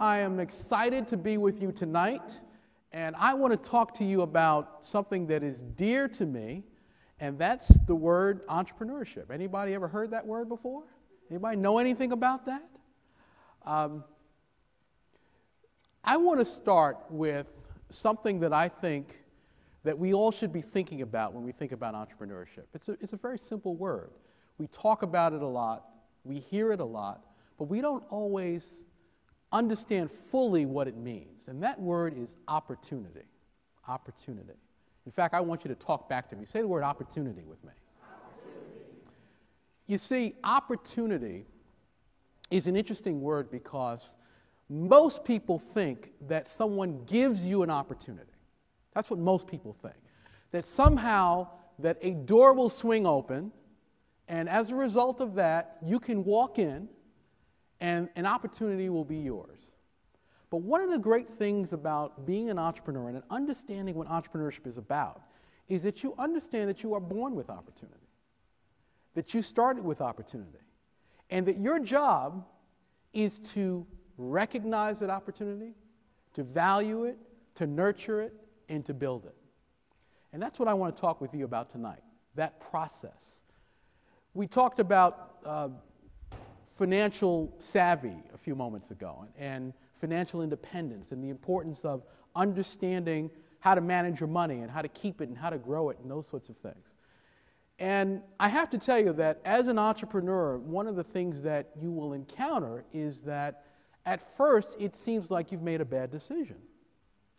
I am excited to be with you tonight, and I want to talk to you about something that is dear to me, and that's the word entrepreneurship. Anybody ever heard that word before? Anybody know anything about that? Um, I want to start with something that I think that we all should be thinking about when we think about entrepreneurship. It's a, it's a very simple word. We talk about it a lot, we hear it a lot, but we don't always understand fully what it means. And that word is opportunity. Opportunity. In fact, I want you to talk back to me. Say the word opportunity with me. Opportunity. You see, opportunity is an interesting word because most people think that someone gives you an opportunity. That's what most people think. That somehow that a door will swing open and as a result of that, you can walk in and an opportunity will be yours. But one of the great things about being an entrepreneur and understanding what entrepreneurship is about is that you understand that you are born with opportunity, that you started with opportunity, and that your job is to recognize that opportunity, to value it, to nurture it, and to build it. And that's what I want to talk with you about tonight that process. We talked about uh, financial savvy a few moments ago and financial independence and the importance of understanding how to manage your money and how to keep it and how to grow it and those sorts of things. And I have to tell you that as an entrepreneur, one of the things that you will encounter is that at first it seems like you've made a bad decision.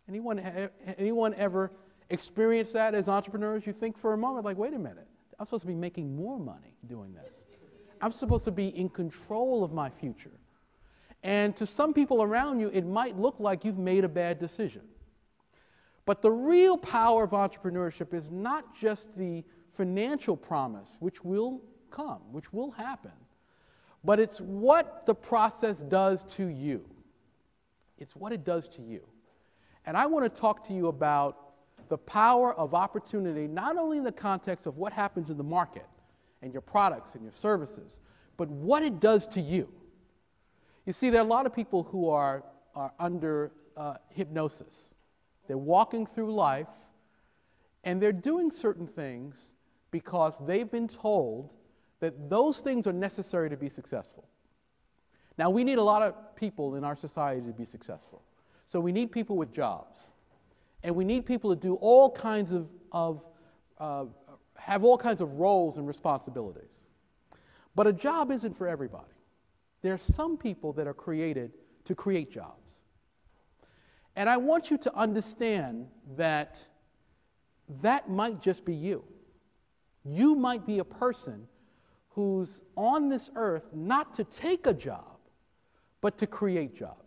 Anyone, anyone ever experienced that as entrepreneurs? You think for a moment, like, wait a minute, I'm supposed to be making more money doing this. I'm supposed to be in control of my future. And to some people around you, it might look like you've made a bad decision. But the real power of entrepreneurship is not just the financial promise, which will come, which will happen, but it's what the process does to you. It's what it does to you. And I want to talk to you about the power of opportunity, not only in the context of what happens in the market, and your products and your services, but what it does to you. You see, there are a lot of people who are, are under uh, hypnosis. They're walking through life and they're doing certain things because they've been told that those things are necessary to be successful. Now, we need a lot of people in our society to be successful. So, we need people with jobs. And we need people to do all kinds of, of uh, have all kinds of roles and responsibilities. But a job isn't for everybody. There are some people that are created to create jobs. And I want you to understand that that might just be you. You might be a person who's on this earth not to take a job, but to create jobs.